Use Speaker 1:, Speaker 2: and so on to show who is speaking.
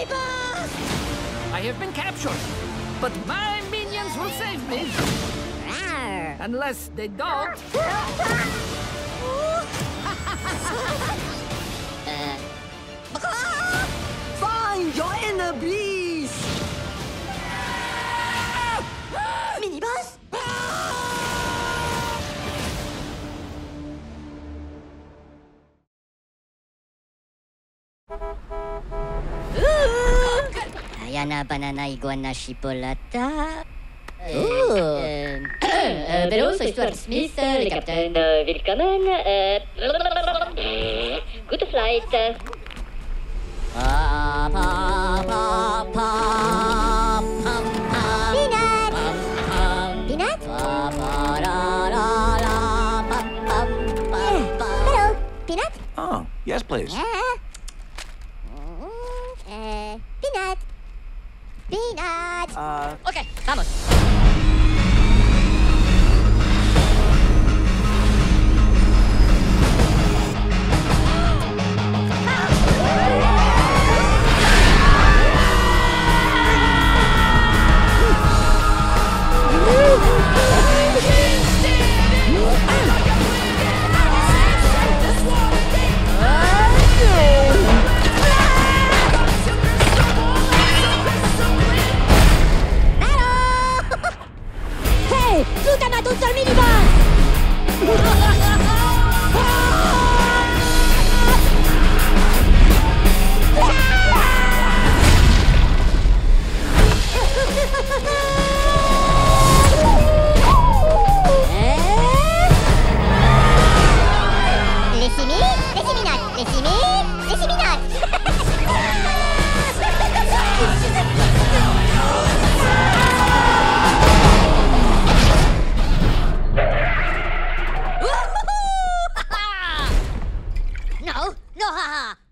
Speaker 1: I have been captured, but my minions will save me. Unless they don't.
Speaker 2: Find your inner beast! Minibus?
Speaker 3: Ayan na pananaiguan na Chipolata. Oh.
Speaker 4: Hallo, zo is Stuart Smith, de kapitein. Uh, Willkommen. Uh, good flight.
Speaker 3: Pa, pa, pa, pa, pam, pam.
Speaker 5: Peanut!
Speaker 3: Pam, pam.
Speaker 5: Peanut?
Speaker 3: Pa, pa, la, la, la, pam, pam, pam, pam.
Speaker 5: Hello, Peanut?
Speaker 6: Oh, yes, please.
Speaker 5: Yeah. Uh, Peanut. Peanut.
Speaker 6: Uh,
Speaker 3: Ok, vamos.
Speaker 5: めっちゃしみない No! No!